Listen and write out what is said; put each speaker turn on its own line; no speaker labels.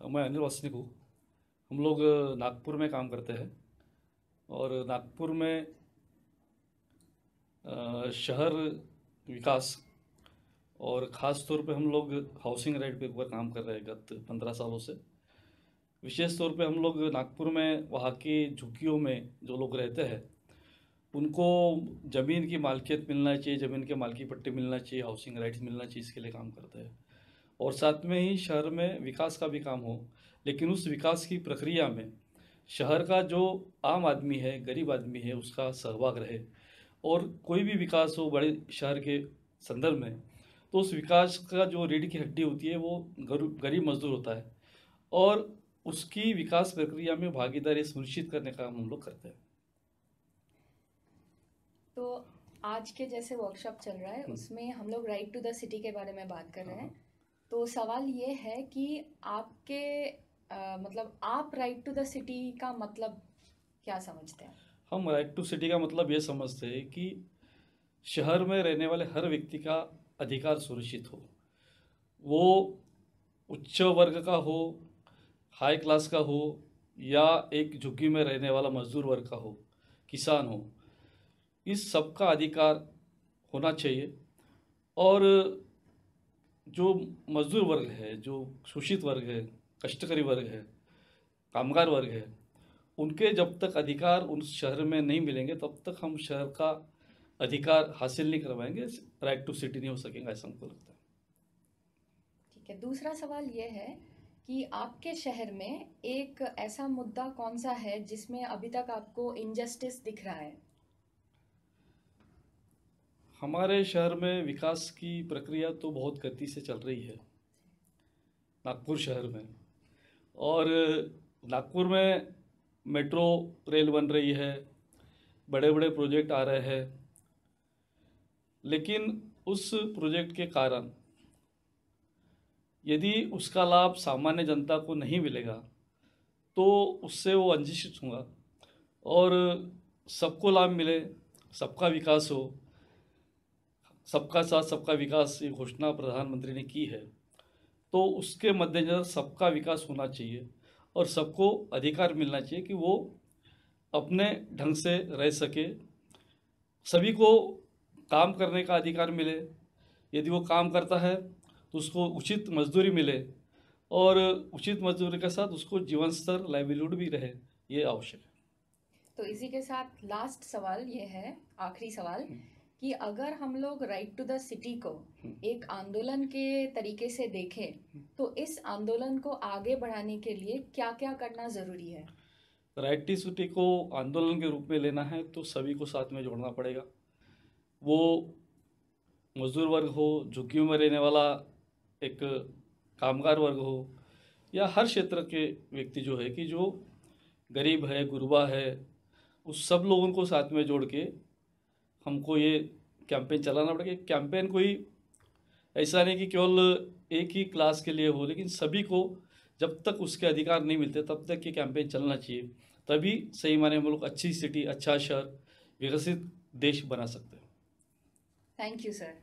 मैं अनिल वासनिक हूँ हम लोग नागपुर में काम करते हैं और नागपुर में शहर विकास और ख़ास तौर पे हम लोग हाउसिंग राइट पे ऊपर काम कर रहे हैं गत पंद्रह सालों से। विशेष तौर पे हम लोग नागपुर में वहाँ की झुग्गियों में जो लोग रहते हैं, उनको ज़मीन की मालकियत मिलना चाहिए, ज़मीन के मालकी पट्टी मिलना चाहिए हाउसिंग राइट्स मिलना चाहिए, इसके लिए काम करते हैं। और साथ में ही शहर में विकास का भी काम हो लेकिन उस विकास की प्रक्रिया में शहर का जो आम आदमी है गरीब आदमी है उसका सहभाग रहे और कोई भी विकास हो बड़े शहर के संदर्भ में तो उस विकास का जो रीढ़ की हड्डी होती है वो गरीब मजदूर होता है और उसकी विकास प्रक्रिया में भागीदारी सुनिश्चित करने का हम लोग करते हैं
तो आज के जैसे वर्कशॉप चल रहा है हम्म। उसमें हम लोग राइट टू द सिटी के बारे में बात कर रहे हैं हाँ। तो सवाल ये है कि आपके आ, मतलब आप राइट टू द सिटी का मतलब क्या समझते हैं?
हम राइट टू सिटी का मतलब ये समझते हैं कि शहर में रहने वाले हर व्यक्ति का अधिकार सुरक्षित हो। वो उच्च वर्ग का हो हाई क्लास का हो या एक झुग्गी में रहने वाला मजदूर वर्ग का हो किसान हो इस सब का अधिकार होना चाहिए। और जो मजदूर वर्ग है, जो शोषित वर्ग है, कष्टकरी वर्ग है, कामगार वर्ग है, उनके जब तक अधिकार उन शहर में नहीं मिलेंगे, तब तक हम शहर का अधिकार हासिल नहीं करवाएँगे राइट टू सिटी नहीं हो सकेंगे, ऐसा हमको लगता है।
ठीक है, दूसरा सवाल ये है कि आपके शहर में एक ऐसा मुद्दा कौन सा है जिसमें अभी तक आपको इनजस्टिस दिख रहा है?
हमारे शहर में विकास की प्रक्रिया तो बहुत गति से चल रही है, नागपुर शहर में। और नागपुर में मेट्रो रेल बन रही है बड़े बड़े प्रोजेक्ट आ रहे हैं। लेकिन उस प्रोजेक्ट के कारण यदि उसका लाभ सामान्य जनता को नहीं मिलेगा तो उससे वो वंचित होगा। और सबको लाभ मिले, सबका विकास हो सबका साथ सबका विकास ये घोषणा प्रधानमंत्री ने की है। तो उसके मद्देनज़र सबका विकास होना चाहिए और सबको अधिकार मिलना चाहिए कि वो अपने ढंग से रह सके। सभी को काम करने का अधिकार मिले। यदि वो काम करता है तो उसको उचित मजदूरी मिले और उचित मजदूरी के साथ उसको जीवन स्तर लाइवलीहुड भी रहे ये आवश्यक है।
तो इसी के साथ लास्ट सवाल ये है आखिरी सवाल। हम्म। कि अगर हम लोग राइट टू द सिटी को हम्म। एक आंदोलन के तरीके से देखें हम्म। तो इस आंदोलन को आगे बढ़ाने के लिए क्या क्या करना ज़रूरी है
राइट टू सिटी को आंदोलन के रूप में लेना है तो सभी को साथ में जोड़ना पड़ेगा वो मजदूर वर्ग हो झुग्गियों में रहने वाला एक कामगार वर्ग हो या हर क्षेत्र के व्यक्ति जो है कि जो गरीब है गुरबा है उस सब लोगों को साथ में जोड़ के हमको ये कैंपेन चलाना पड़ेगा। कैंपेन कोई ऐसा नहीं कि केवल एक ही क्लास के लिए हो, लेकिन सभी को जब तक उसके अधिकार नहीं मिलते, तब तक ये कैंपेन चलना चाहिए। तभी सही माने हम लोग अच्छी सिटी अच्छा शहर, विकसित देश बना सकते हैं।
Thank you sir